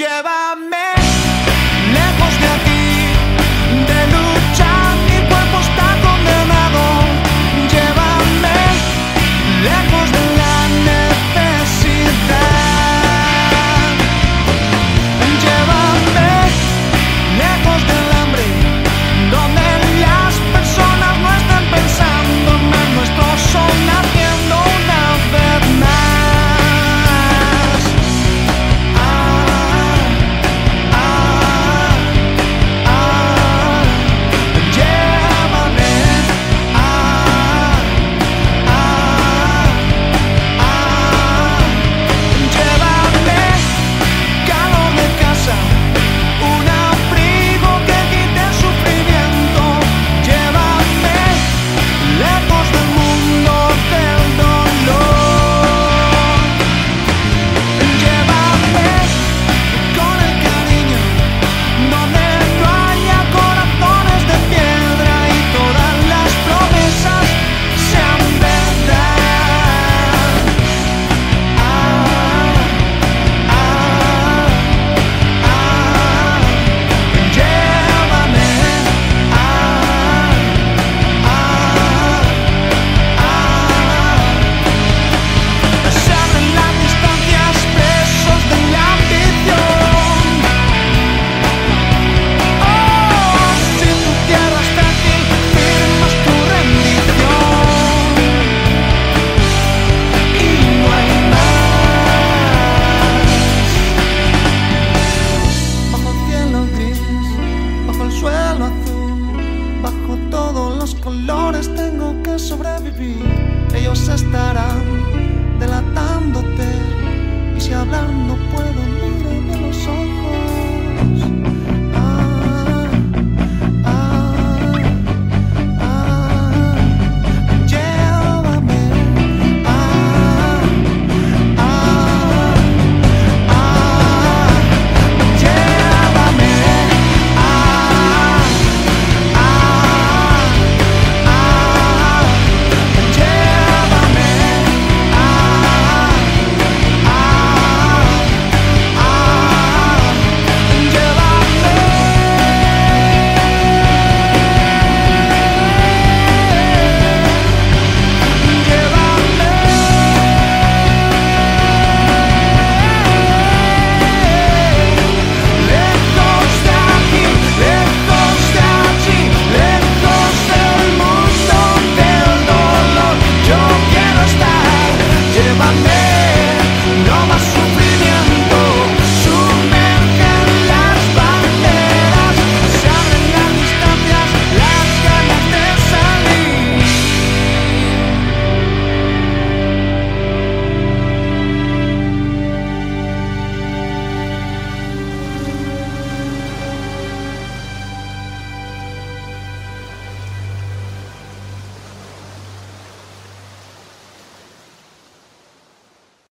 llévame Yeah. sobrevivir, ellos estarán delatándote. Y si hablan